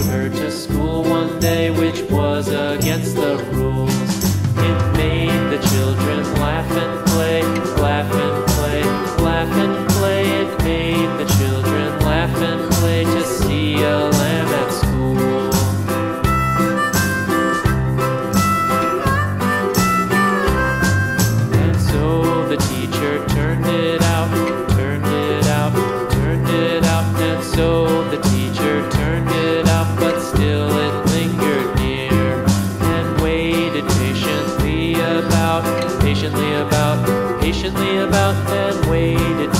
Followed her to school one day, which was against the rules. It made the children laugh and play, laugh and play, laugh and play. It made the children laugh and play to see a lamb at school. And so the teacher turned it out, turned it out, turned it out. And so the teacher patiently about, patiently about, and waited